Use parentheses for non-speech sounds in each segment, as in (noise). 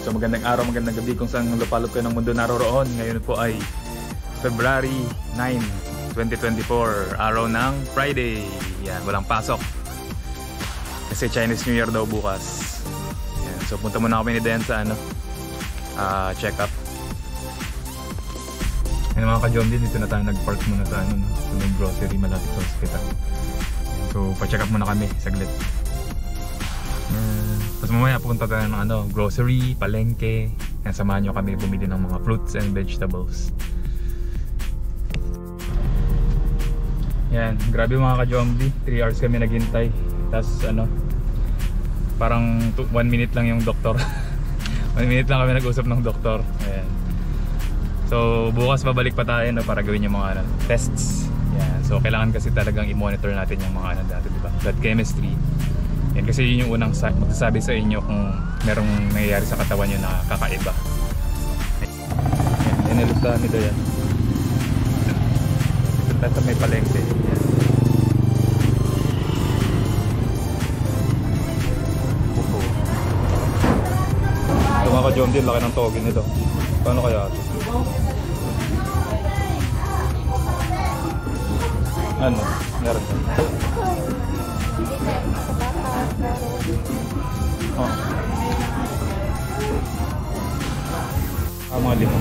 so magandang araw, magandang gabi kung saan lupalop kayo ng mundo naroroon. Ngayon po ay February 9, 2024, araw ng Friday. Yan, walang pasok. Kasi Chinese New Year daw bukas. Yan, so punta muna kami ni Den sa ano, uh, check up. Yan mga ka-John din, dito na tayo nag-park muna sa ano, no, sa may grocery malapit sa hospital. So pa-check up muna kami saglit. Uh, tapos mamaya pupunta tayo ng ano, grocery, palengke. Yan, samahan nyo kami bumili ng mga fruits and vegetables. Yan, grabe mga ka-Jombi. 3 hours kami naghintay. Tapos ano, parang 1 minute lang yung doktor. (laughs) 1 minute lang kami nag-usap ng doktor. Ayan. So bukas babalik pa tayo no, para gawin yung mga ano, tests. Yan. So kailangan kasi talagang i-monitor natin yung mga ano dati, di ba? Blood chemistry yan kasi yun yung unang sa magsasabi sa inyo kung merong nangyayari sa katawan nyo na kakaiba. Yan, inilista nito yan. Ito may palengke. Yan. Ito mga ka-John din, laki ng togi nito. Paano kaya ito? Ano? Meron din. Oh. Ah, mga lima.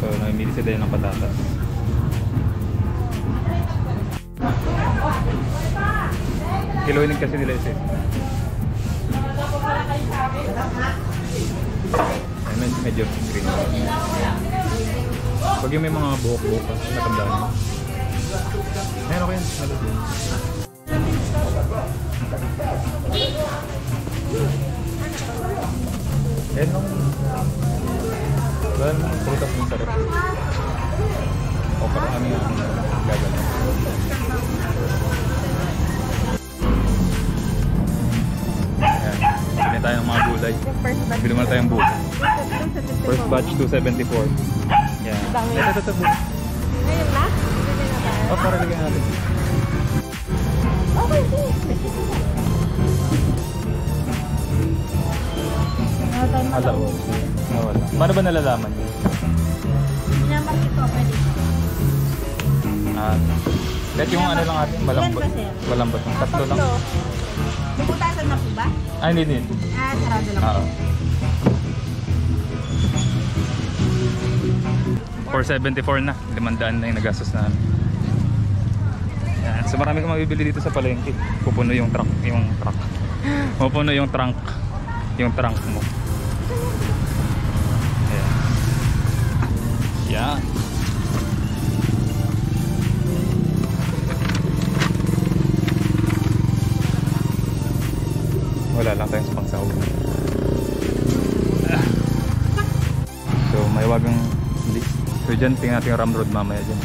So, namimili sila yun ng patatas. Kiloinin kasi nila isa. Ay, med medyo green. Pag yung may mga buhok-buhok kasi matandaan mo. Meron ko yan. Meron yan nung Dahil nung prutas ng sarap. O parang ano yung gagawin? Ayan, bili tayo ng mga gulay. Bili muna tayong buko. First batch 274 Yan Ito, ito, ito Ngayon na? O, para lagyan natin Hala, o Nawala Paano ba nalalaman yun? Naman ito, pwede. Ah, kahit yung ano lang atin, malambot. Malambot. Yung tatlo lang. May butasan na po ba? Ah, hindi, hindi. Ah, sarado lang. Oo. 474 na. 500 na yung nagastos na. So marami kang mabibili dito sa palengke. Pupuno yung truck. Yung truck. (gasps) Pupuno yung trunk. Yung trunk mo. Ayan. Yan. Wala lang tayong sa pangsahog. So may wagang hindi. So dyan tingnan natin yung Ram Road mamaya dyan.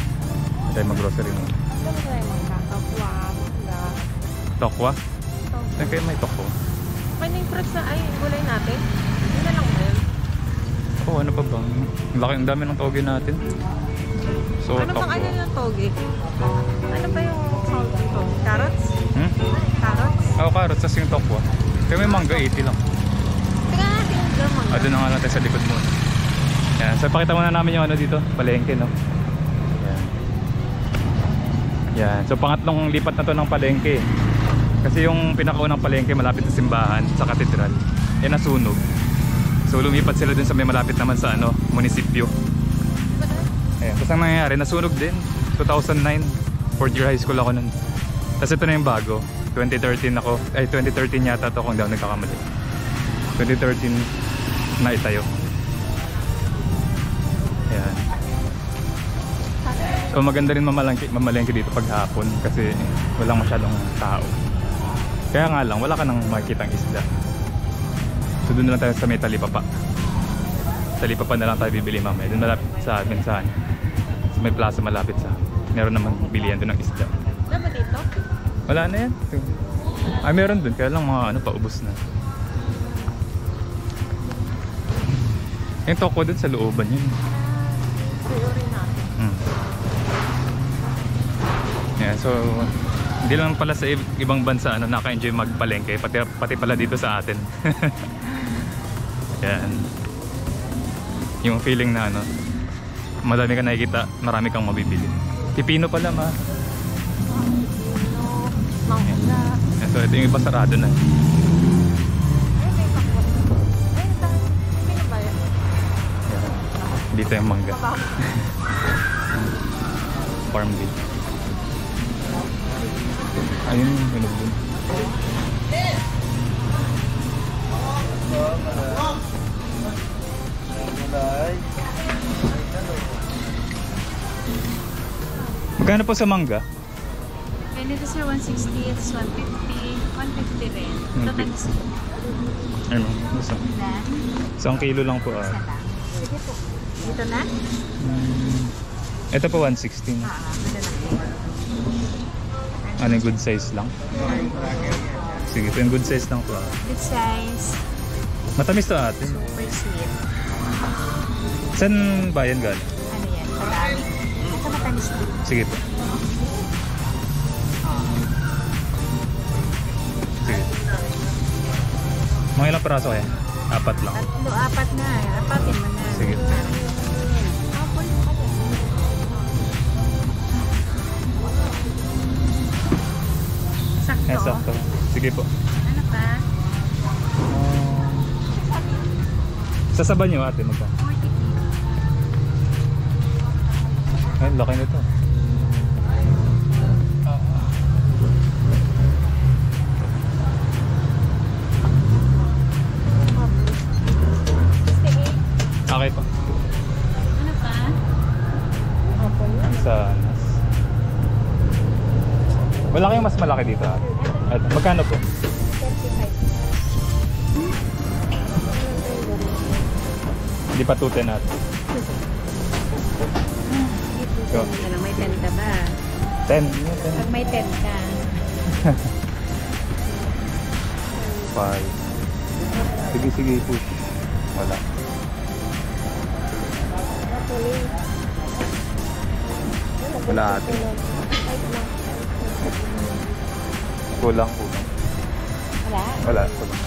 Tayo mag-grocery mo Tokwa? Saan kayo may tokwa? Okay na yung fruits na, ay, gulay natin. Yun na lang ba yun? Oo, oh, ano pa bang? Ang Laki, ang dami ng toge natin. So, ano bang ano yung toge? Ano ba yung sound nito? Carrots? Hmm? Carrots? Oo, carrots. Tapos yung tokwa. Kaya may mangga 80 lang. Tingnan natin yung gamang. Ah, doon na nga natin sa likod mo. Yan. So, pakita muna namin yung ano dito. Palengke, no? Yan. Yan. So, pangatlong lipat na to ng palengke. Kasi yung pinakaunang palengke malapit sa simbahan, sa katedral. Yan nasunog. So, lumipat sila dun sa may malapit naman sa ano, munisipyo. Ayan. Tapos ang nangyayari, nasunog din. 2009. Fourth year high school ako nun. Tapos ito na yung bago. 2013 ako. Ay, 2013 yata to kung ako nagkakamali. 2013 na itayo. Ayan. So maganda rin mamalengke, mamalengke dito pag hapon kasi walang masyadong tao. Kaya nga lang, wala ka nang makikitang isda. So doon na lang tayo sa may talipapa. Talipapa na lang tayo bibili mamaya. Doon malapit sa amin sa, sa may plaza malapit sa meron naman bilihan doon ng isda. Ba dito? Wala na yan. Ay, meron dun. Kaya lang mga ano, paubos na. Yung toko dun sa looban yun. Suyurin natin. Hmm. Yeah, so, hindi lang pala sa ibang bansa ano, naka-enjoy magpalengke. Pati, pati pala dito sa atin. (laughs) Yan. Yung feeling na ano, madami ka nakikita, marami kang mabibili. Pipino pala ma. Mangga. Yan, So ito yung iba sarado na. Dito yung mangga. (laughs) Farm gate. Ayun, yun dun. Magkano po sa mangga? Ganito sir, 160, it's 150, 150 rin. Ito times Ano? Isa. Isang kilo lang po ah. Sige po. Dito na? Hmm. Ito po 116. Ah, na po. Ano yung good size lang? Sige, ito yung good size lang po ah. Good size, Matamis to ate. super sweet. Saan bayan galing? Ano yan? Pag-aami. Ito matamis din. Sige po. Sige. Mga ilang peraso kaya? Apat lang. Tatlo, apat na. Apatin mo na. Sige. Apple Sakto. Eh, sakto. Sige po. Ano pa? Uh, sasaban nyo ate magka. 40 kilo. Ay, laki nito. Wala kayong mas malaki dito. At magkano po? 35. Hindi pa tute natin. Go. Ano, may 10 ka ba? 10. Yun, 10. Pag may 10 ka, (laughs) 5. Sige, sige, push. Wala. Wala ate. Kulang, kulang. wala. Wala, kulang.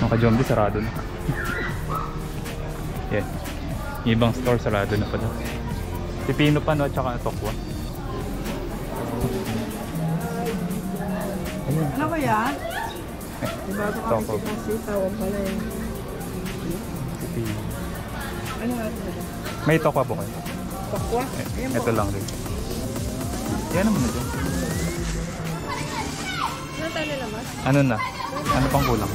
Mga ka-zombie, sarado na. (laughs) Yan. Yung ibang store, sarado na pala. Pipino pa no, at saka tokwa. Ayun. Ano ba yan? Diba ito kami tawag pala yun. Pipino. Ano nga ito? May tokwa po kayo? Takwa? Eh, ito lang rin. Yan naman na dyan. Ano tayo nilabas? Ano na? Ano pang kulang?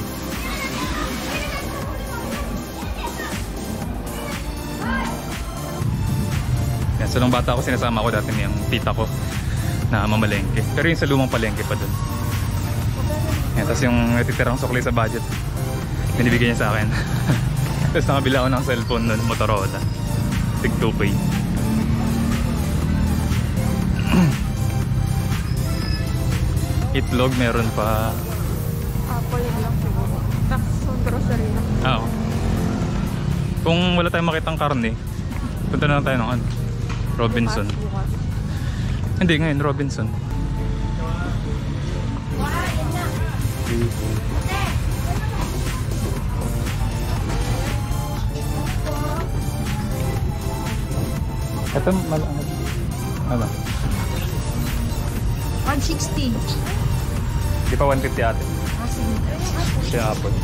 Yan, sa nung bata ako sinasama ko dati yung tita ko na mamalengke. Pero yung sa lumang palengke pa dun. Yan, tapos yung natitirang sukli sa budget, binibigyan niya sa akin. (laughs) tapos nakabila ako ng cellphone nun, Motorola. Tig 2K. (clears throat) Itlog meron pa. Apple yun lang siguro. Tapos yung grocery na. Ah, Oo. Kung wala tayong makitang karne, punta na lang tayo ng ano, Robinson. Hindi, ngayon Robinson. Ito, mal ano? 160. Di pa 150 ate. Ah, sige. Siya apple.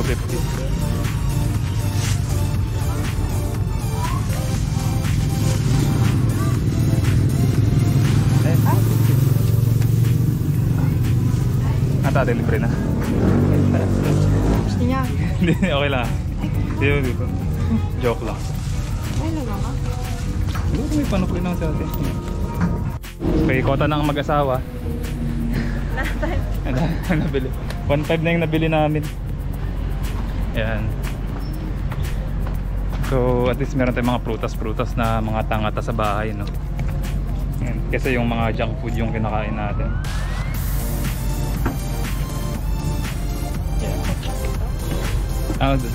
250. Eh, Ah, tate, libre na. Gusto niya. Hindi, okay lang. Hindi, hindi. Joke lang. Hindi, may panukli naman sa atin. Okay, kota ng mag-asawa. Last time. Ano, nabili. 1.5 na yung nabili namin. Ayan. So, at least meron tayong mga prutas-prutas na mga tangata sa bahay, no? Ayan. Kasi yung mga junk food yung kinakain natin. Ayan. Dun.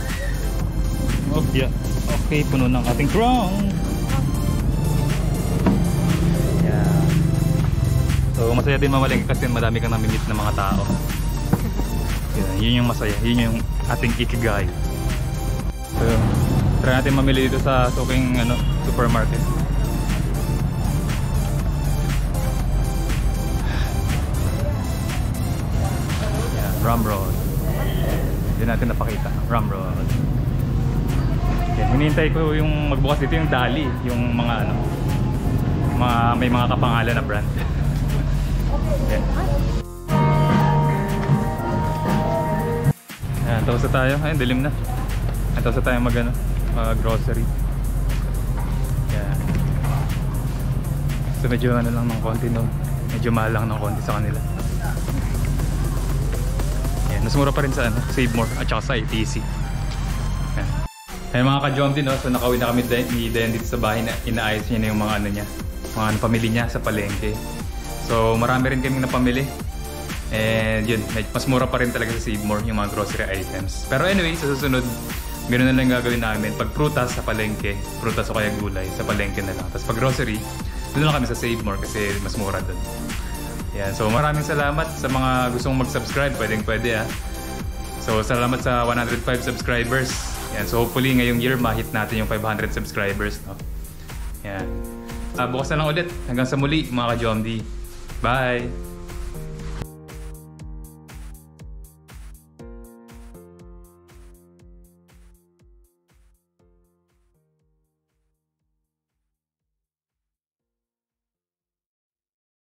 Oh, yeah. Okay, puno ng ating trunk. So masaya din mamalengke kasi madami kang namimit na mga tao. Yun, yun yung masaya. Yun yung ating ikigai. So, try natin mamili dito sa suking ano, supermarket. Yan, rum road. Hindi natin napakita. Rum road. Yan, hinihintay ko yung magbukas dito yung Dali, yung mga ano, mga may mga kapangalan na brand. (laughs) Yan. Yan, tapos na tayo. Ayun, dilim na. Yan, tapos na tayo mag ano, mag grocery. Yan. So medyo ano lang ng konti no. Medyo mahal lang ng konti sa kanila. Yan, mas mura pa rin sa ano, Save More at saka sa ITC. Yan. Ayun mga ka-jom din no, so nakawin na kami ni Dan dito sa bahay na inaayos niya na yung mga ano niya, mga ano, pamili niya sa palengke. So marami rin kaming napamili. And yun, mas mura pa rin talaga sa Save yung mga grocery items. Pero anyway, sa susunod, ganun na lang gagawin namin. Pag prutas sa palengke, prutas o kaya gulay, sa palengke na lang. Tapos pag grocery, doon lang kami sa Save kasi mas mura doon. Yan, so maraming salamat sa mga gustong mag-subscribe. Pwedeng pwede ah. So salamat sa 105 subscribers. Yan, so hopefully ngayong year mahit natin yung 500 subscribers. No? Yan. Ah, bukas na lang ulit. Hanggang sa muli mga ka-Jomdi. Bye!